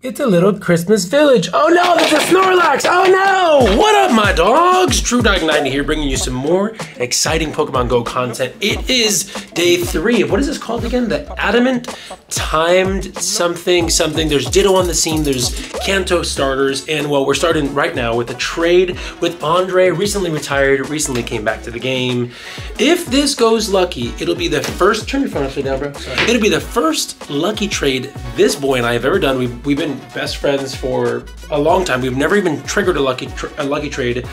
It's a little Christmas village. Oh no, there's a Snorlax. Oh no! What up, my dogs? Drew Dawg 90 here, bringing you some more exciting Pokemon Go content. It is day three. of What is this called again? The Adamant Timed something something. There's Ditto on the scene. There's Kanto starters, and well, we're starting right now with a trade with Andre. Recently retired, recently came back to the game. If this goes lucky, it'll be the first. Turn your phone upside down, bro. Sorry. It'll be the first lucky trade this boy and I have ever done. We've, we've been been best friends for a long time. We've never even triggered a lucky a lucky trade.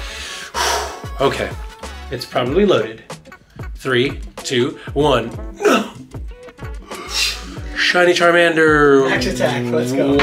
okay, it's probably loaded. Three, two, one. Shiny Charmander. Max attack, let's go.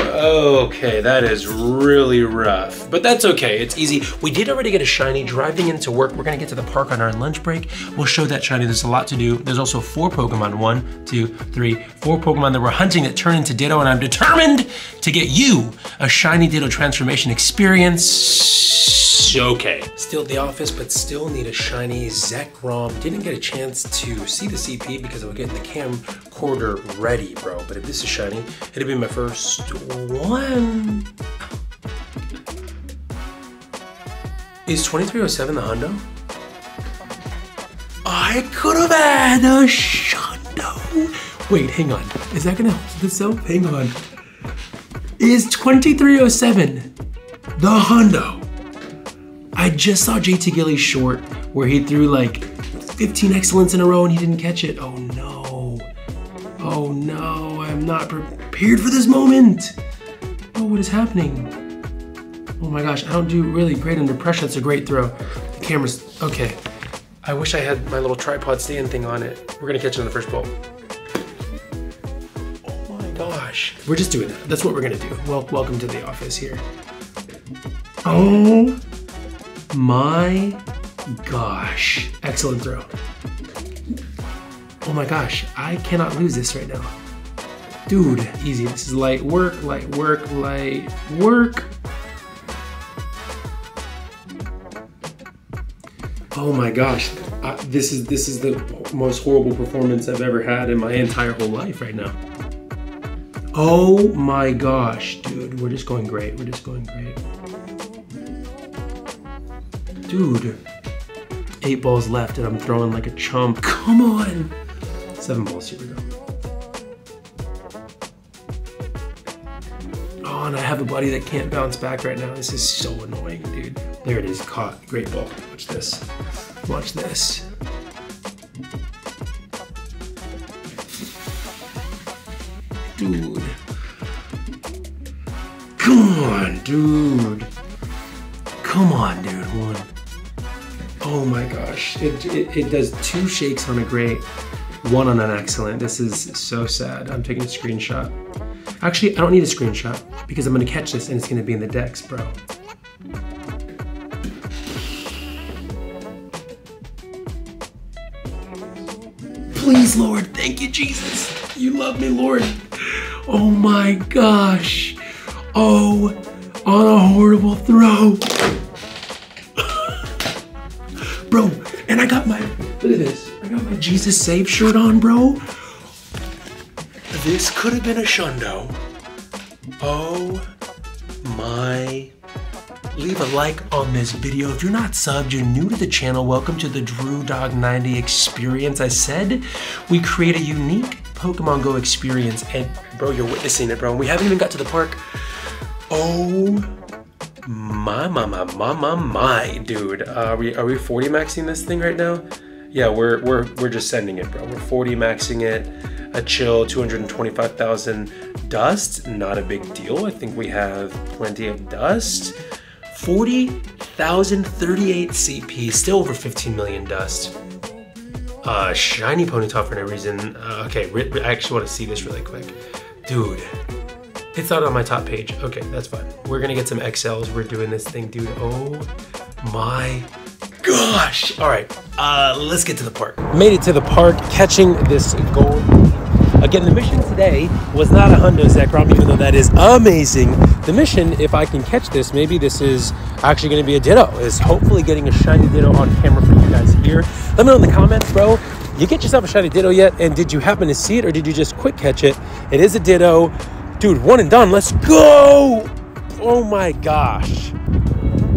Okay, that is really rough. But that's okay, it's easy. We did already get a shiny driving into work. We're gonna get to the park on our lunch break. We'll show that shiny, there's a lot to do. There's also four Pokemon, one, two, three, four Pokemon that we're hunting that turn into Ditto, and I'm determined to get you a shiny Ditto transformation experience okay. Still the office, but still need a shiny Zekrom. Didn't get a chance to see the CP because I was getting the camcorder ready, bro. But if this is shiny, it'll be my first one. Is 2307 the Hundo? I could have had a Shundo. Wait, hang on. Is that gonna hold this up? Hang on. Is 2307 the Hundo? I just saw JTGily's short where he threw like 15 excellence in a row and he didn't catch it. Oh no. Oh no, I'm not prepared for this moment. Oh, what is happening? Oh my gosh, I don't do really great under pressure. That's a great throw. The camera's, okay. I wish I had my little tripod stand thing on it. We're gonna catch it on the first ball. Oh my gosh. We're just doing that. That's what we're gonna do. Well, welcome to the office here. Oh my gosh. Excellent throw. Oh my gosh, I cannot lose this right now. Dude, easy. This is light work, light work, light work. Oh my gosh, I, this is this is the most horrible performance I've ever had in my entire whole life right now. Oh my gosh, dude, we're just going great. We're just going great. Dude, eight balls left and I'm throwing like a chump. Come on. Seven balls, here we go. Oh, and I have a buddy that can't bounce back right now. This is so annoying, dude. There it is, caught. Great ball. Watch this. Watch this. Dude. Come on, dude. Come on, dude. Oh my gosh. It, it, it, does two shakes on a great, one on an excellent. This is so sad. I'm taking a screenshot. Actually, I don't need a screenshot because I'm gonna catch this and it's gonna be in the dex, bro. Please, Lord, thank you, Jesus. You love me, Lord. Oh my gosh. Oh, on a horrible throw. This. I got my Jesus Save shirt on, bro. This could have been a shundo. Oh my. Leave a like on this video. If you're not subbed, you're new to the channel, welcome to the Drew Dawg 90 experience. I said we create a unique Pokemon Go experience, and bro, you're witnessing it, bro. We haven't even got to the park. Oh my, my, my, my, my, my, dude. Uh, are we are we 40 maxing this thing right now? Yeah, we're we're we're just sending it, bro. We're 40 maxing it. A chill 225,000 dust, not a big deal. I think we have plenty of dust. 40,038 CP, still over 15 million dust. Uh, shiny Ponyta for no reason. Uh, okay, I actually want to see this really quick. Dude, it's not on my top page. Okay, that's fine. We're gonna get some XLs. We're doing this thing, dude. Oh my gosh. All right, uh, let's get to the park. Made it to the park, catching this gold. Again, the mission today was not a Hundo Zekrom, even though that is amazing. The mission, if I can catch this, maybe this is actually gonna be a Ditto, is hopefully getting a shiny Ditto on camera for you guys here. Let me know in the comments, bro. You get yourself a shiny Ditto yet? And did you happen to see it or did you just quick catch it? It is a Ditto. Dude, one and done. Let's go. Oh my gosh.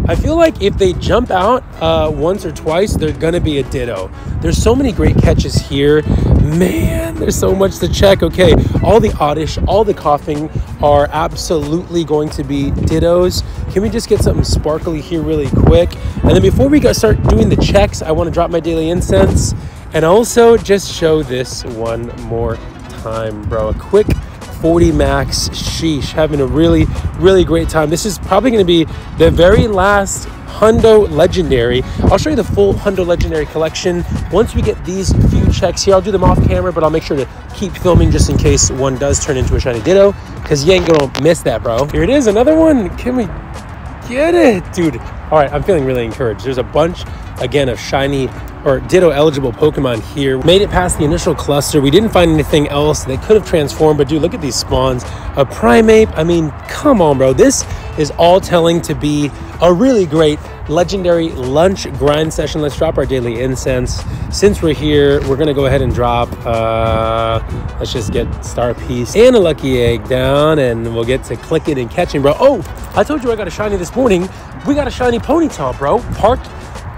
I feel like if they jump out uh, once or twice, they're gonna be a ditto. There's so many great catches here. Man, there's so much to check. Okay, all the oddish, all the Koffing are absolutely going to be dittos. Can we just get something sparkly here really quick? And then before we start doing the checks, I wanna drop my daily incense and also just show this one more time, bro. A quick 40 max. Sheesh having a really really great time. This is probably going to be the very last hundo legendary. I'll show you the full hundo legendary collection. Once we get these few checks here i'll do them off camera but i'll make sure to keep filming just in case one does turn into a shiny ditto because you ain't gonna miss that bro. Here it is another one. Can we get it? Dude all right i'm feeling really encouraged. There's a bunch again of shiny or Ditto eligible Pokemon here. Made it past the initial cluster. We didn't find anything else that could have transformed, but dude, look at these spawns. A Primeape, I mean, come on, bro. This is all telling to be a really great legendary lunch grind session. Let's drop our daily incense. Since we're here, we're gonna go ahead and drop, uh, let's just get Star Piece and a Lucky Egg down and we'll get to clicking and catching, bro. Oh, I told you I got a shiny this morning. We got a shiny Ponyta, bro. Parked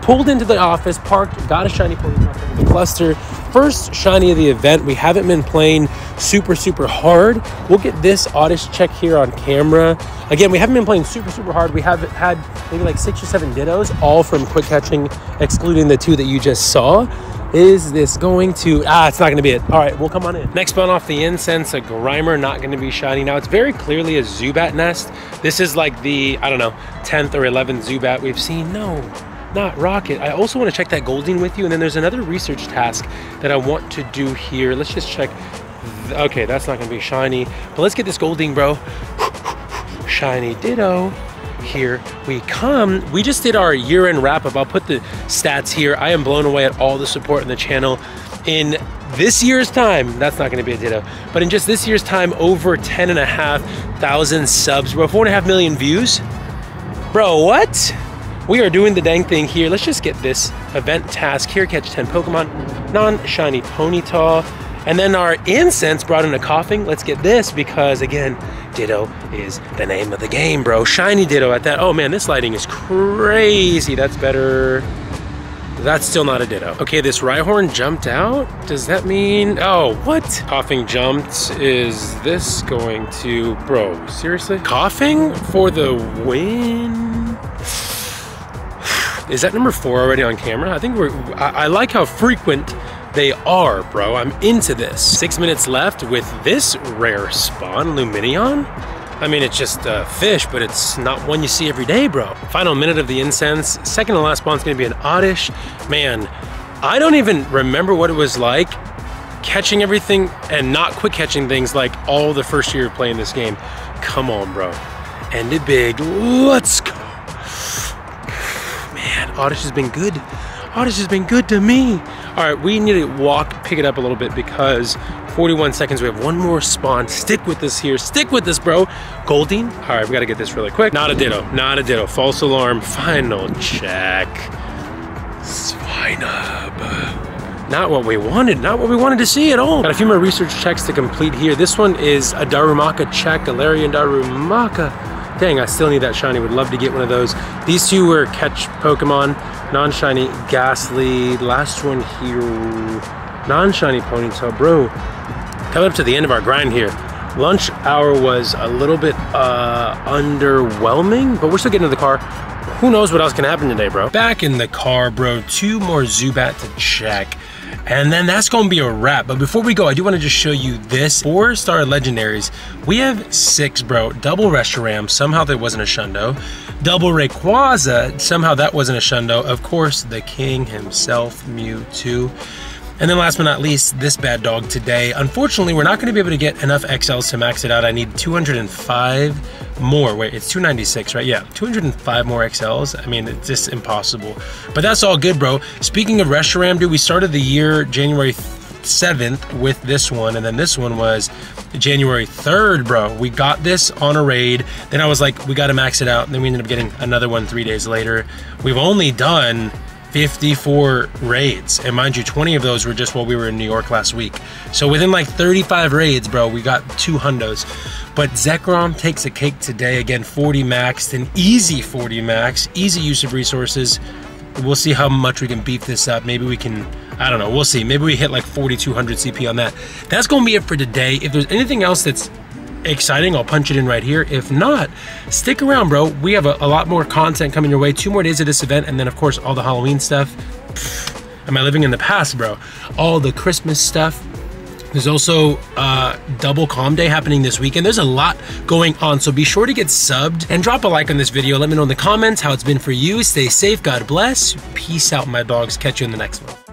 pulled into the office, parked, got a shiny Pokemon the cluster. First shiny of the event. We haven't been playing super, super hard. We'll get this Oddish check here on camera. Again, we haven't been playing super, super hard. We have had maybe like six or seven Dittos, all from quick catching, excluding the two that you just saw. Is this going to, ah, it's not gonna be it. All right, we'll come on in. Next spawn off the incense, a Grimer, not gonna be shiny. Now it's very clearly a Zubat nest. This is like the, I don't know, 10th or 11th Zubat we've seen. No, not rocket. I also want to check that Goldeen with you. And then there's another research task that I want to do here. Let's just check. Okay, that's not going to be shiny. But let's get this Goldeen, bro. shiny Ditto. Here we come. We just did our year-end wrap-up. I'll put the stats here. I am blown away at all the support in the channel. In this year's time, that's not gonna be a ditto, but in just this year's time, over 10 and a half thousand subs, bro, four and a half million views. Bro, what? We are doing the dang thing here. Let's just get this event task here. Catch 10 Pokemon, non-shiny Ponyta. And then our incense brought in a Koffing. Let's get this because again, Ditto is the name of the game, bro. Shiny Ditto at that. Oh man, this lighting is crazy. That's better. That's still not a Ditto. Okay, this Rhyhorn jumped out. Does that mean, oh, what? Koffing jumped. Is this going to, bro, seriously? Koffing for the win? Is that number four already on camera? I think we're, I, I like how frequent they are, bro. I'm into this. Six minutes left with this rare spawn, Lumineon. I mean, it's just a fish, but it's not one you see every day, bro. Final minute of the incense. Second to last spawn's gonna be an oddish. Man, I don't even remember what it was like catching everything and not quick catching things like all the first year of playing this game. Come on, bro. Ended big. Let's go. Oddish has been good. Oddish has been good to me. All right, we need to walk, pick it up a little bit because 41 seconds. We have one more spawn. Stick with this here. Stick with this, bro. Goldeen. All right, we got to get this really quick. Not a ditto. Not a ditto. False alarm. Final check. Swinub. Not what we wanted. Not what we wanted to see at all. Got a few more research checks to complete here. This one is a Darumaka check. Galarian Darumaka. Dang, I still need that shiny. Would love to get one of those. These two were catch Pokemon. Non-shiny Gastly. Last one here. Non-shiny Ponyta. Bro, coming up to the end of our grind here. Lunch hour was a little bit uh, underwhelming, but we're still getting to the car. Who knows what else can happen today, bro? Back in the car, bro. Two more Zubat to check. And then that's gonna be a wrap. But before we go, I do wanna just show you this. Four star legendaries. We have six, bro. Double Reshiram, somehow there wasn't a Shundo. Double Rayquaza, somehow that wasn't a Shundo. Of course, the king himself, Mewtwo. And then last but not least, this bad dog today. Unfortunately, we're not gonna be able to get enough XLs to max it out. I need 205 more. Wait, it's 296, right? Yeah, 205 more XLs. I mean, it's just impossible. But that's all good, bro. Speaking of Reshiram, dude, we started the year January 7th with this one, and then this one was January 3rd, bro. We got this on a raid. Then I was like, we gotta max it out. And then we ended up getting another one three days later. We've only done 54 raids. And mind you, 20 of those were just while we were in New York last week. So within like 35 raids, bro, we got two hundos. But Zekrom takes a cake today. Again, 40 max, an easy 40 max, easy use of resources. We'll see how much we can beef this up. Maybe we can, I don't know, we'll see. Maybe we hit like 4,200 CP on that. That's gonna be it for today. If there's anything else that's exciting, I'll punch it in right here. If not, stick around, bro. We have a, a lot more content coming your way. Two more days of this event, and then of course all the Halloween stuff. Pfft, am I living in the past, bro? All the Christmas stuff. There's also uh, double comm day happening this weekend. There's a lot going on, so be sure to get subbed and drop a like on this video. Let me know in the comments how it's been for you. Stay safe. God bless. Peace out, my dogs. Catch you in the next one.